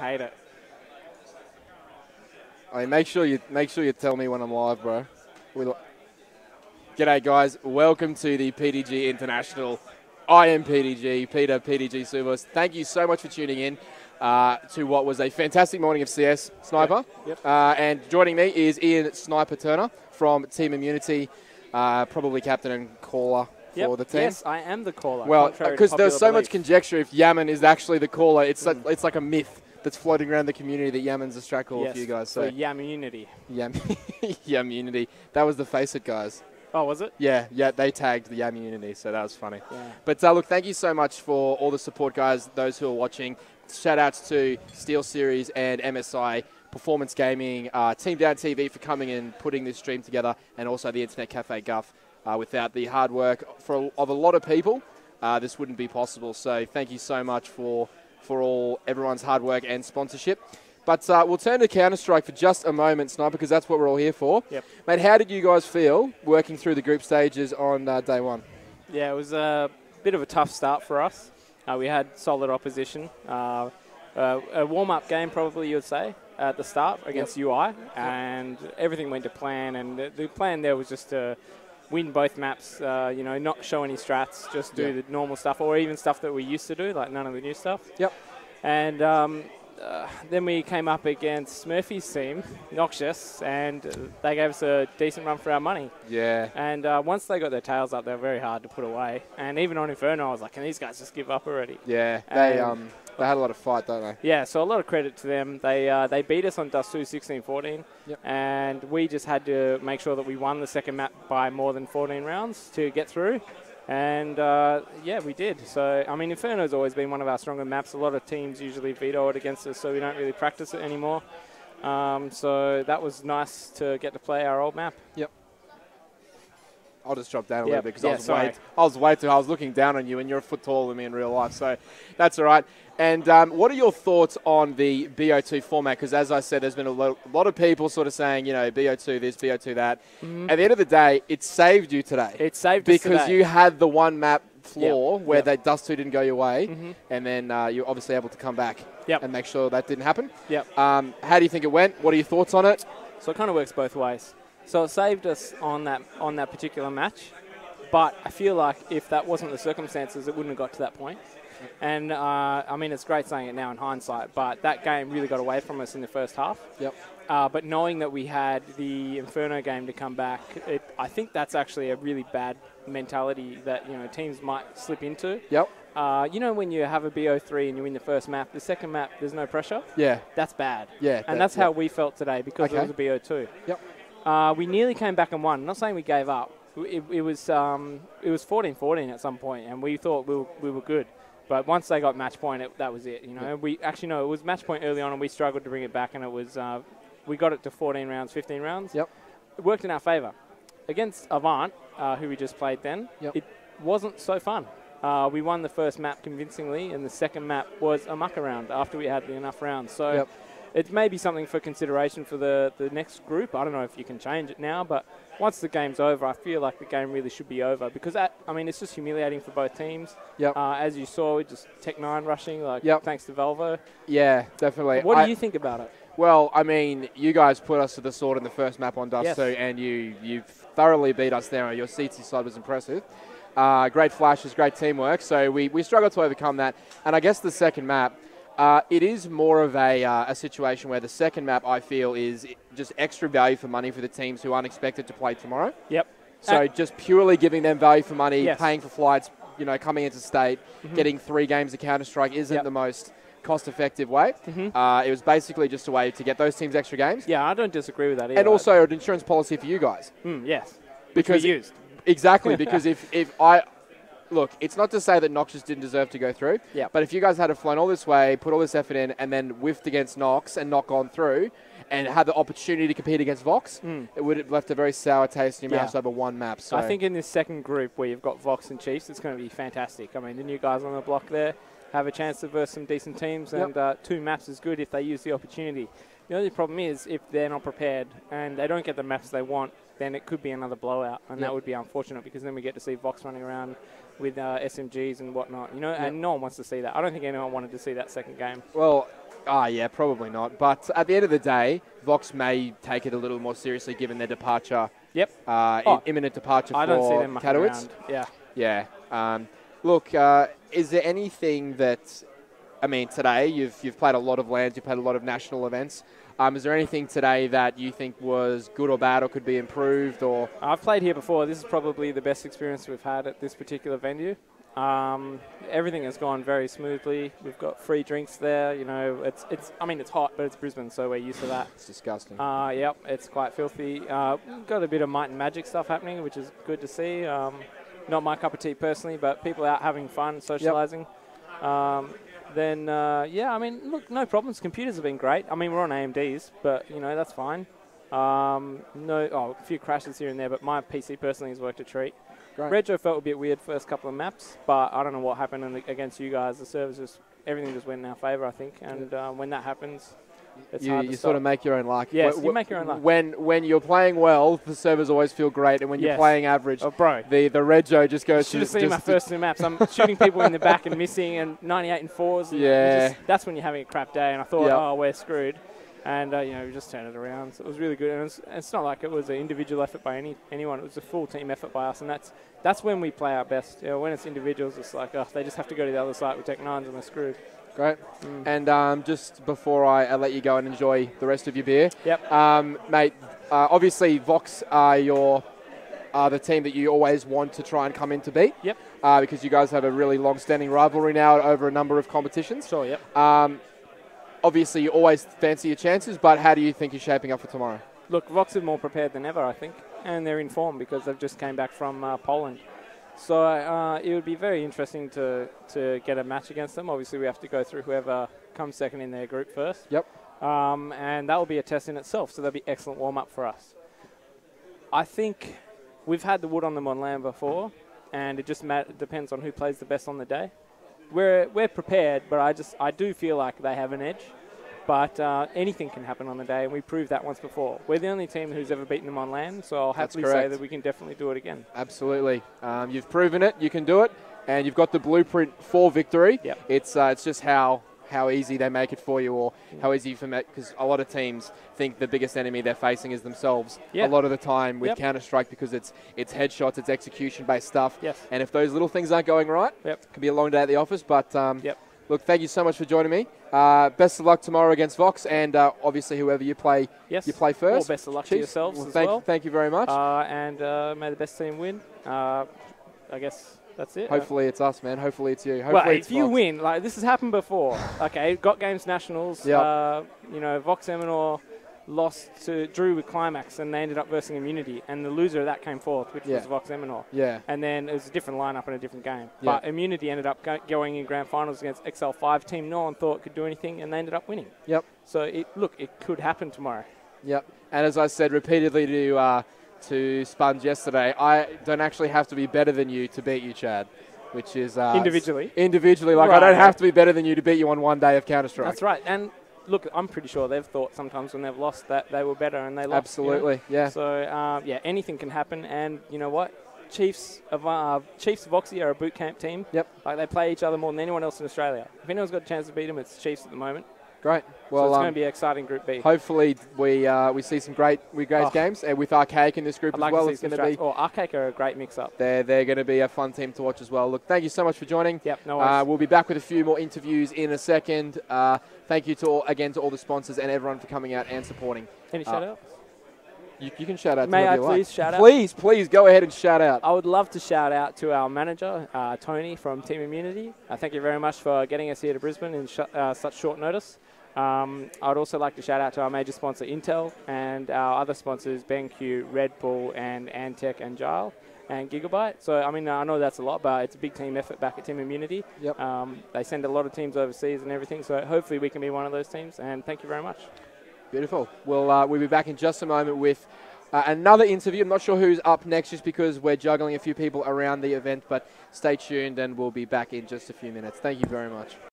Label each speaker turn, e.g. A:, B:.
A: hate it.
B: I mean, make sure you make sure you tell me when I'm live, bro. We G'day, guys. Welcome to the PeetyG Invitational. I am PeetyG, Peter PeetyG Suvos. Thank you so much for tuning in uh, to what was a fantastic morning of CS Snyper.
A: Yep.
B: Uh, and joining me is Ian Snyper Turner from Team Immunity, uh, probably captain and caller
A: Yep.
B: for the team.
A: Yes, I am the caller.
B: Well, because there's so
A: popular
B: much conjecture if Yaman is actually the caller. It's like, it's like a myth that's floating around the community that Yaman's a strat
A: yes,
B: for you guys. So
A: Yam Unity.
B: Yam, Yam Unity. That was the face it guys.
A: Oh, was it?
B: Yeah, yeah, they tagged the Yam Unity, so that was funny.
A: Yeah.
B: But uh, look, thank you so much for all the support, guys. Those who are watching. Shout outs to Steelseries and MSI Performance Gaming, uh, Team Down TV for coming and putting this stream together, and also the Internet Cafe GUF. Uh, without the hard work for of a lot of people, uh, this wouldn't be possible. So thank you so much for for all everyone's hard work and sponsorship. But uh, we'll turn to Counter Strike for just a moment, Snyper, because that's what we're all here for.
A: Yep.
B: Mate, how did you guys feel working through the group stages on uh, day one?
A: Yeah, it was a bit of a tough start for us. Uh, we had solid opposition. Uh, uh, a warm-up game, probably you would say, at the start against UI, and everything went to plan. And the, the plan there was just to win both maps. Uh, you know, not show any strats, just do
B: Yeah.
A: the normal stuff, or even stuff that we used to do, like none of the new stuff.
B: Yep.
A: And um, uh, then we came up against Murphy's team, Noxious, and they gave us a decent run for our money.
B: Yeah.
A: And uh, once they got their tails up, they were very hard to put away. And even on Inferno, I was like, can these guys just give up already?
B: Yeah, they um they had a lot of fight, don't they?
A: Yeah, so a lot of credit to them. They uh, they beat us on Dust 2 16 14.
B: Yep.
A: And we just had to make sure that we won the second map by more than 14 rounds to get through. And uh, yeah, we did. So, I mean, Inferno's always been one of our stronger maps. A lot of teams usually veto it against us, so we don't really practice it anymore. Um, so that was nice to get to play our old map.
B: I'll just drop down a
A: Yep.
B: little bit because
A: Yeah,
B: I was
A: sorry.
B: way I was way too I was looking down on you and you're a foot taller than me in real life, so that's all right. And um, what are your thoughts on the BO2 format? Because as I said, there's been a lo- lot of people sort of saying, you know, BO2 this, BO2 that. At the end of the day, it saved you today
A: It saved us
B: because you had the one map floor where
A: Yep.
B: that dust two didn't go your way,
A: Mhm.
B: and then uh, you're obviously able to come back
A: Yep.
B: and make sure that didn't happen.
A: Yep.
B: Um, how do you think it went? What are your thoughts on it?
A: So it kind of works both ways. So it saved us on that on that particular match, but I feel like if that wasn't the circumstances, it wouldn't have got to that point. And uh, I mean, it's great saying it now in hindsight, but that game really got away from us in the first half.
B: Yep.
A: Uh, but knowing that we had the Inferno game to come back, it, I think that's actually a really bad mentality that you know teams might slip into.
B: Yep.
A: Uh, you know, when you have a BO3 and you win the first map, the second map there's no pressure.
B: Yeah.
A: That's bad.
B: Yeah.
A: And
B: that-
A: that's
B: yeah.
A: how we felt today because
B: Okay.
A: it was a BO2.
B: Yep.
A: Uh, we nearly came back and won. I'm not saying we gave up. It, it was um, it was 14-14 at some point, and we thought we were, we were good. But once they got match point, it, that was it. You know, we actually no, it was match point early on, and we struggled to bring it back, and it was uh, we got it to 14 rounds, 15 rounds.
B: Yep.
A: It worked in our favour. Against Avant, uh, who we just played then,
B: Yep.
A: it wasn't so fun. Uh, we won the first map convincingly, and the second map was a muck around after we had enough rounds. So
B: Yep.
A: It may be something for consideration for the, the next group. I don't know if you can change it now, but once the game's over, I feel like the game really should be over because that, I mean, it's just humiliating for both teams.
B: Yep.
A: Uh, as you saw, we just Tec-9 rushing, like
B: Yep.
A: thanks to Volvo.
B: Yeah, definitely.
A: What do you think about it?
B: Well, I mean, you guys put us to the sword in the first map on Dust
A: Yes.
B: 2, and you you thoroughly beat us there. Your CT side was impressive. Uh, great flashes, great teamwork. So we, we struggled to overcome that. And I guess the second map, uh, it is more of a, uh, a situation where the second map, I feel, is just extra value for money for the teams who aren't expected to play tomorrow.
A: Yep.
B: So
A: Uh,
B: just purely giving them value for money,
A: Yes.
B: paying for flights, you know, coming into state, getting three games of Counter Strike isn't
A: Yep.
B: the most cost-effective way.
A: Mhm.
B: Uh, it was basically just a way to get those teams extra games,
A: Yeah, I don't disagree with that either.
B: and also an insurance policy for you guys.
A: Mm, yes,
B: Because
A: we used.
B: exactly, because if if I look, it's not to say that Noxious didn't deserve to go through.
A: Yeah.
B: But if you guys had a flown all this way, put all this effort in, and then whiffed against Nox and not gone through, and had the opportunity to compete against Vox,
A: Mm.
B: it would have left a very sour taste in your
A: Yeah.
B: mouth over one map. So
A: I think in this second group where you've got Vox and Chiefs, it's going to be fantastic. I mean, the new guys on the block there have a chance to verse some decent teams,
B: Yep.
A: and uh, two maps is good if they use the opportunity. The only problem is if they're not prepared and they don't get the maps they want, then it could be another blowout, and
B: Yep.
A: that would be unfortunate because then we get to see Vox running around with uh, SMGs and whatnot, you know,
B: Yep.
A: and no one wants to see that. I don't think anyone wanted to see that second game.
B: Well, Ah, yeah, probably not. But at the end of the day, Vox may take it a little more seriously given their departure.
A: Yep.
B: Uh,
A: Oh,
B: imminent departure
A: I
B: for
A: don't see them
B: Katowice.
A: around. Yeah.
B: Yeah. Um, look, uh, is there anything that, I mean, today you've you've played a lot of lands, you've played a lot of national events. Um, is there anything today that you think was good or bad or could be improved or?
A: I've played here before. This is probably the best experience we've had at this particular venue. Um, everything has gone very smoothly. We've got free drinks there. You know, it's it's. I mean, it's hot, but it's Brisbane, so we're used to that.
B: It's disgusting.
A: Uh, yep, it's quite filthy. Uh, got a bit of might and magic stuff happening, which is good to see. Um, not my cup of tea personally, but people out having fun, socialising. Um, then uh, yeah, I mean, look, no problems. Computers have been great. I mean, we're on AMD's, but you know that's fine. Um, no, oh, a few crashes here and there, but my PC personally has worked a treat.
B: Great.
A: Retro felt a bit weird first couple of maps, but I don't know what happened in the, against you guys. The servers just everything just went in our favour, I think. And uh, when that happens, it's
B: you you sort of make your own luck.
A: Yes,
B: Wh-
A: you make your own luck.
B: When when you're playing well, the servers always feel great, and when you're
A: Yes.
B: playing average,
A: oh, bro.
B: the the Rego just
A: You
B: goes.
A: should
B: to
A: have seen my first two maps. I'm shooting people in the back and missing, and 98 and fours. and
B: Yeah.
A: just- that's when you're having a crap day. And I thought,
B: Yep.
A: oh, we're screwed. And uh, you know, we just turned it around. So it was really good. And it's, it's not like it was an individual effort by any anyone. It was a full team effort by us, and that's that's when we play our best. You know, when it's individuals, it's like, oh, they just have to go to the other side with Tec-9s, and they're screwed.
B: Great.
A: Mm.
B: And um, just before I, I let you go and enjoy the rest of your beer,
A: Yep.
B: um, mate. Uh, obviously, Vox are your are the team that you always want to try and come in to beat.
A: Yep.
B: Uh, because you guys have a really long-standing rivalry now over a number of competitions.
A: Sure. Yep.
B: Um, obviously, you always fancy your chances, but how do you think you're shaping up for tomorrow?
A: Look, Vox are more prepared than ever, I think, and they're in form because they've just came back from uh, Poland. So uh, it would be very interesting to, to get a match against them. Obviously, we have to go through whoever comes second in their group first.
B: Yep.
A: Um, and that will be a test in itself, so that'll be excellent warm up for us. I think we've had the wood on them on land before, and it just mat- depends on who plays the best on the day. We're, we're prepared, but I just I do feel like they have an edge. But uh, anything can happen on the day, and we proved that once before. We're the only team who's ever beaten them on land, so I'll happily say that we can definitely do it again.
B: Absolutely. Um, you've proven it. You can do it, and you've got the blueprint for victory.
A: Yep.
B: It's uh, it's just how how easy they make it for you, or how easy for me because a lot of teams think the biggest enemy they're facing is themselves.
A: Yeah.
B: A lot of the time with
A: Yep.
B: Counter Strike because it's it's headshots, it's execution based stuff.
A: Yes.
B: And if those little things aren't going right,
A: Yep.
B: it can be a long day at the office. But um,
A: Yep.
B: Look, thank you so much for joining me. Uh, best of luck tomorrow against Vox, and uh, obviously whoever you play,
A: Yes.
B: you play first.
A: All best of luck to yourselves
B: well,
A: as
B: thank,
A: well.
B: Thank you very much.
A: Uh, and uh, may the best team win. Uh, I guess that's it.
B: Hopefully it's us, man. Hopefully it's you. Hopefully
A: well,
B: it's
A: if you
B: Vox.
A: win, like this has happened before. okay, got games nationals.
B: Yep.
A: Uh, you know, Vox Eminor lost to drew with Climax, and they ended up versing Immunity, and the loser of that came fourth, which
B: Yeah.
A: was Vox Eminor.
B: Yeah.
A: And then it was a different lineup and a different game.
B: Yeah.
A: But Immunity ended up go- going in grand finals against XL5. Team no one thought could do anything, and they ended up winning.
B: Yep.
A: So it, look, it could happen tomorrow.
B: Yep. And as I said repeatedly to uh, to Sponge yesterday, I don't actually have to be better than you to beat you, Chad. Which is uh,
A: Individually.
B: Individually, like I don't have to be better than you to beat you on one day of Counter Strike.
A: That's right. And look, I'm pretty sure they've thought sometimes when they've lost that they were better and they lost. you know?
B: Absolutely. Yeah.
A: So um, yeah, anything can happen, and you know what? Chiefs of uh, Chiefs of Voxy are a boot camp team.
B: Yep.
A: Like they play each other more than anyone else in Australia. If anyone's got a chance to beat them, it's Chiefs at the moment.
B: Great.
A: so
B: Well,
A: it's
B: um,
A: going to be an exciting Group B.
B: hopefully we uh, we see some great we great
A: Oh.
B: games, and with Archaic in this group
A: I'd
B: as
A: like
B: well, it's going to be
A: strats. Oh, Arcake are a great mix-up.
B: they're they're going to be a fun team to watch as well. Look, thank you so much for joining.
A: Yep. No worries.
B: Uh, we'll be back with a few more interviews in a second. Uh, thank you to all, again to all the sponsors and everyone for coming out and supporting.
A: Any
B: uh,
A: shout out?
B: You, you can shout out.
A: May I
B: you like.
A: please shout out?
B: Please, please go ahead and shout out.
A: I would love to shout out to our manager, uh, Tony from Team Immunity. Uh, thank you very much for getting us here to Brisbane in sh- uh, such short notice. Um, I would also like to shout out to our major sponsor, Intel, and our other sponsors, BenQ, Red Bull, and Antec and Gile, and Gigabyte. So, I mean, I know that's a lot, but it's a big team effort back at Team Immunity.
B: Yep.
A: Um, they send a lot of teams overseas and everything, so hopefully we can be one of those teams, and thank you very much.
B: Beautiful. We'll uh, we'll be back in just a moment with uh, another interview. I'm not sure who's up next, just because we're juggling a few people around the event. But stay tuned, and we'll be back in just a few minutes. Thank you very much.